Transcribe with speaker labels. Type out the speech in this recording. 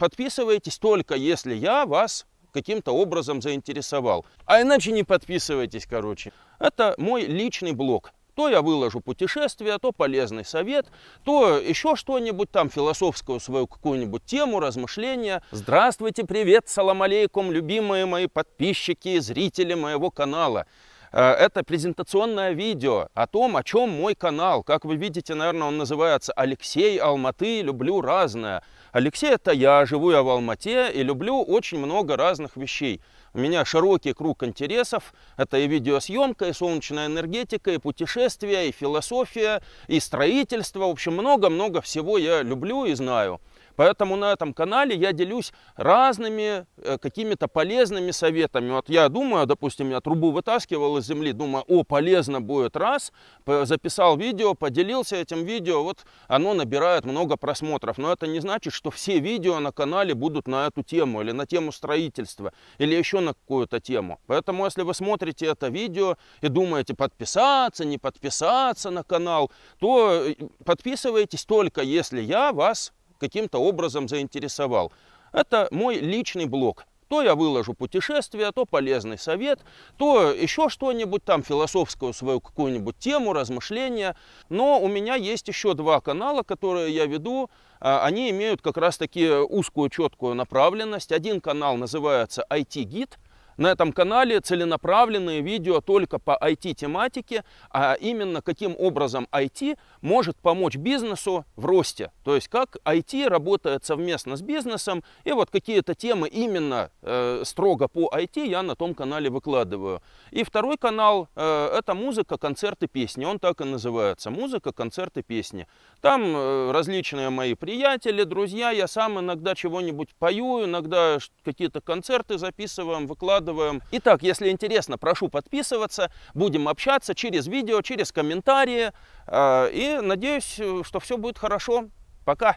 Speaker 1: подписывайтесь только если я вас каким-то образом заинтересовал. А иначе не подписывайтесь, короче. Это мой личный блог. То я выложу путешествие, то полезный совет, то еще что-нибудь там, философскую свою какую-нибудь тему, размышления. Здравствуйте, привет, салам алейкум, любимые мои подписчики и зрители моего канала. Э, это презентационное видео о том, о чем мой канал. Как вы видите, наверное, он называется «Алексей Алматы. Люблю разное». Алексей – это я, живу я в Алмате и люблю очень много разных вещей. У меня широкий круг интересов. Это и видеосъемка, и солнечная энергетика, и путешествия, и философия, и строительство. В общем, много-много всего я люблю и знаю. Поэтому на этом канале я делюсь разными э, какими-то полезными советами. Вот я думаю, допустим, я трубу вытаскивал из земли, думаю, о, полезно будет раз, записал видео, поделился этим видео, вот оно набирает много просмотров. Но это не значит, что все видео на канале будут на эту тему, или на тему строительства, или еще на какую-то тему. Поэтому, если вы смотрите это видео и думаете подписаться, не подписаться на канал, то э, подписывайтесь только если я вас каким-то образом заинтересовал. Это мой личный блог. То я выложу путешествие, то полезный совет, то еще что-нибудь там, философскую свою какую-нибудь тему, размышления. Но у меня есть еще два канала, которые я веду. А, они имеют как раз таки узкую, четкую направленность. Один канал называется IT-гид – на этом канале целенаправленные видео только по IT-тематике, а именно каким образом IT может помочь бизнесу в росте. То есть как IT работает совместно с бизнесом. И вот какие-то темы именно э, строго по IT я на том канале выкладываю. И второй канал э, это музыка, концерты, песни. Он так и называется. Музыка, концерты, песни. Там э, различные мои приятели, друзья. Я сам иногда чего-нибудь пою, иногда какие-то концерты записываем, выкладываем выкладываем. Итак, если интересно, прошу подписываться. Будем общаться через видео, через комментарии. Э, и надеюсь, что все будет хорошо. Пока!